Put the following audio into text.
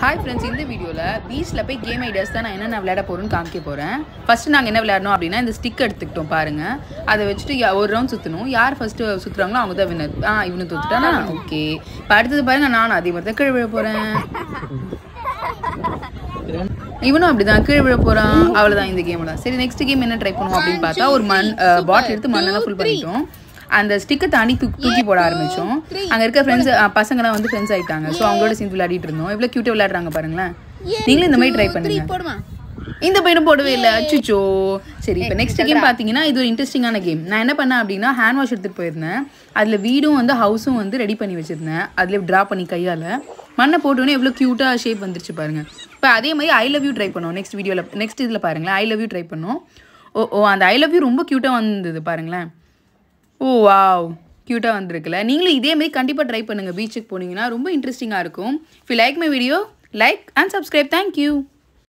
Hi friends இந்த வீடியோவில் பீச்சில் போய் கேம் ஐடியாஸ் தான் நான் என்னென்ன விளையாட போகிறேன்னு காமிக்க போகிறேன் ஃபஸ்ட்டு நாங்கள் என்ன விளையாடணும் அப்படின்னா இந்த ஸ்டிக் எடுத்துக்கிட்டோம் பாருங்கள் அதை வச்சுட்டு ஒரு ரவுண்ட் சுற்றணும் யார் ஃபஸ்ட்டு சுற்றுறாங்களோ அவங்க தான் வின்னர் ஆ இவனு தோத்துட்டானா? ஓகே இப்போ அடுத்தது பாருங்க நானும் அதே மாதிரி தான் கீழே விழ போகிறேன் இவனும் அப்படிதான் கீழே விழ போறான். அவ்வளவுதான் இந்த கேம்ல சரி நெக்ஸ்ட் கேம் என்ன ட்ரை பண்ணுவோம் அப்படின்னு பார்த்தா ஒரு மண் பாட்டில் எடுத்து மண்ணெல்லாம் ஃபுல் பண்ணிட்டோம். அந்த ஸ்டிக்கை தாண்டி தூக்கி தூக்கி போட ஆரம்பிச்சோம். அங்க இருக்க ஃப்ரெண்ட்ஸ் பசங்கலாம் வந்து ஃப்ரெண்ட்ஸ் ஆயிட்டாங்க. ஸோ அவங்களோட சேர்ந்து விளையாடிட்டு இருந்தோம். எவ்வளவு கியூட்டா விளையாடுறாங்க பாருங்களேன். நீங்களும் இந்த மாதிரி ட்ரை பண்ணுங்க. இந்த பையனும் போடவே இல்லை. அச்சுச்சோ. சரி இப்போ நெக்ஸ்ட் கேம் பார்த்தீங்கன்னா இது ஒரு இன்ட்ரெஸ்டிங்கான கேம் நான் என்ன பண்ணேன் அப்படின்னா ஹேண்ட் வாஷ் எடுத்துகிட்டு போயிருந்தேன். அதில் வீடும் வந்து ஹவுஸும் வந்து ரெடி பண்ணி வச்சிருந்தேன். அதில் ட்ரா பண்ணி கையால். மண்ணை போட்டோன்னே எவ்வளோ க்யூட்டாக ஷேப் வந்துருச்சு பாருங்க. இப்போ அதே மாதிரி ஐ லவ் யூ ட்ரை பண்ணோம். நெக்ஸ்ட் வீடியோவில் நெக்ஸ்ட் இதில் பாருங்களேன். ஐ லவ் யூ ட்ரை பண்ணோம். ஓ ஓ அந்த ஐ லவ் யூ ரொம்ப க்யூட்டாக வந்தது பாருங்களேன். ஓ வாவ் க்யூட்டாக வந்திருக்குல்ல நீங்களும் இதே மாதிரி கண்டிப்பாக ட்ரை பண்ணுங்கள் பீச்சுக்கு போனீங்கன்னா ரொம்ப இன்ட்ரெஸ்டிங்காக இருக்கும். If you like my video like and subscribe thank you